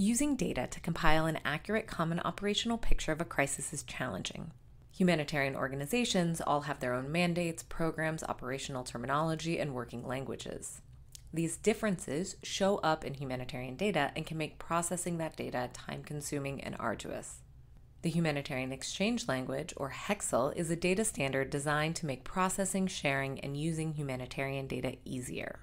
Using data to compile an accurate common operational picture of a crisis is challenging. Humanitarian organizations all have their own mandates, programs, operational terminology, and working languages. These differences show up in humanitarian data and can make processing that data time consuming and arduous. The Humanitarian Exchange Language, or HXL, is a data standard designed to make processing, sharing, and using humanitarian data easier.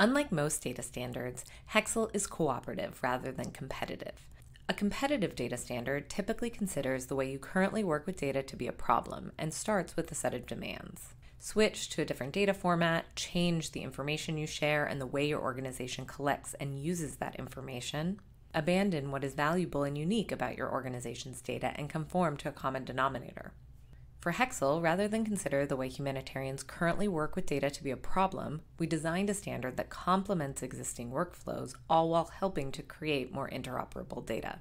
Unlike most data standards, HXL is cooperative rather than competitive. A competitive data standard typically considers the way you currently work with data to be a problem and starts with a set of demands switch to a different data format, change the information you share and the way your organization collects and uses that information, abandon what is valuable and unique about your organization's data, and conform to a common denominator. For HXL, rather than consider the way humanitarians currently work with data to be a problem, we designed a standard that complements existing workflows, all while helping to create more interoperable data.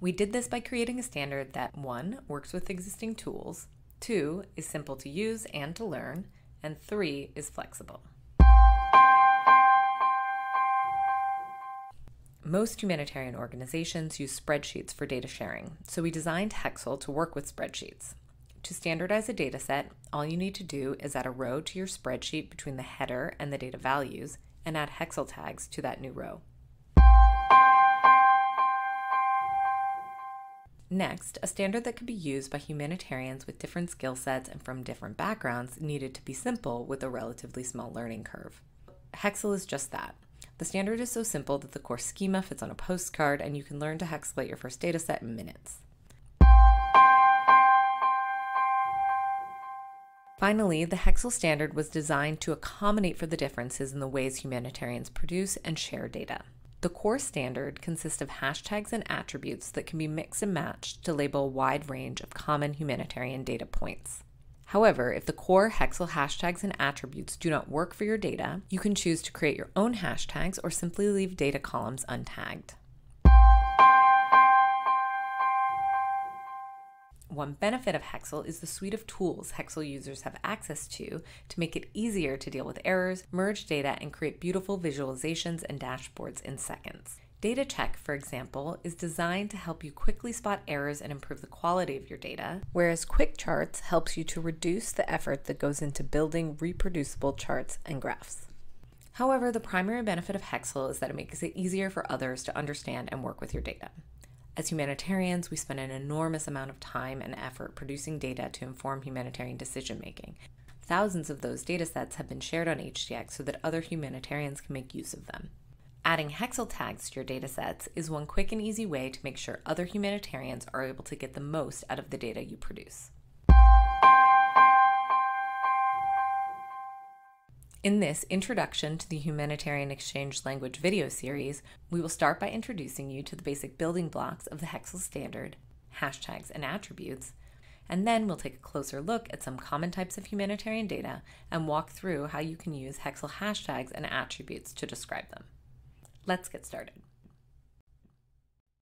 We did this by creating a standard that 1. works with existing tools, Two is simple to use and to learn. And three is flexible. Most humanitarian organizations use spreadsheets for data sharing, so we designed HXL to work with spreadsheets. To standardize a dataset, all you need to do is add a row to your spreadsheet between the header and the data values and add HXL tags to that new row. Next, a standard that could be used by humanitarians with different skill sets and from different backgrounds needed to be simple with a relatively small learning curve. HXL is just that. The standard is so simple that the core schema fits on a postcard and you can learn to HXLate your first dataset in minutes. Finally, the HXL standard was designed to accommodate for the differences in the ways humanitarians produce and share data. The core standard consists of hashtags and attributes that can be mixed and matched to label a wide range of common humanitarian data points. However, if the core HXL hashtags and attributes do not work for your data, you can choose to create your own hashtags or simply leave data columns untagged. One benefit of HXL is the suite of tools HXL users have access to to make it easier to deal with errors, merge data, and create beautiful visualizations and dashboards in seconds. Data Check, for example, is designed to help you quickly spot errors and improve the quality of your data, whereas Quick Charts helps you to reduce the effort that goes into building reproducible charts and graphs. However, the primary benefit of HXL is that it makes it easier for others to understand and work with your data. As humanitarians, we spend an enormous amount of time and effort producing data to inform humanitarian decision making. Thousands of those datasets have been shared on HDX so that other humanitarians can make use of them. Adding HXL tags to your datasets is one quick and easy way to make sure other humanitarians are able to get the most out of the data you produce. In this Introduction to the Humanitarian Exchange Language video series, we will start by introducing you to the basic building blocks of the HXL standard, hashtags, and attributes, and then we'll take a closer look at some common types of humanitarian data and walk through how you can use HXL hashtags and attributes to describe them. Let's get started.